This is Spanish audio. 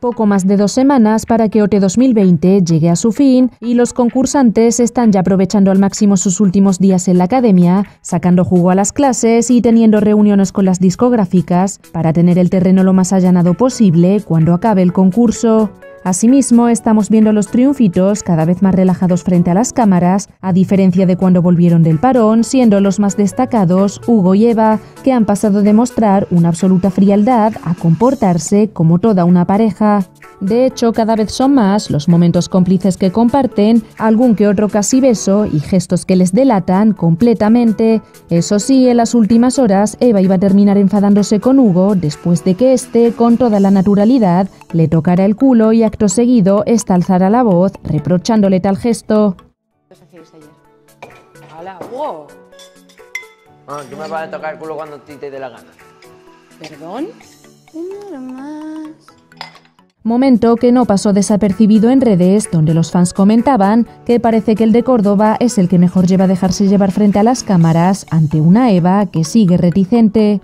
Poco más de dos semanas para que OT 2020 llegue a su fin y los concursantes están ya aprovechando al máximo sus últimos días en la academia, sacando jugo a las clases y teniendo reuniones con las discográficas para tener el terreno lo más allanado posible cuando acabe el concurso. Asimismo, estamos viendo los triunfitos cada vez más relajados frente a las cámaras, a diferencia de cuando volvieron del parón, siendo los más destacados Hugo y Eva, que han pasado de mostrar una absoluta frialdad a comportarse como toda una pareja. De hecho, cada vez son más los momentos cómplices que comparten, algún que otro casi beso y gestos que les delatan completamente. Eso sí, en las últimas horas, Eva iba a terminar enfadándose con Hugo después de que éste, con toda la naturalidad, le tocara el culo y acto seguido, esta alzara la voz, reprochándole tal gesto. ¡Hala, Hugo! Ah, tú me vas a tocar el culo cuando a ti te dé la gana. ¿Perdón? Momento que no pasó desapercibido en redes, donde los fans comentaban que parece que el de Córdoba es el que mejor lleva a dejarse llevar frente a las cámaras ante una Eva que sigue reticente.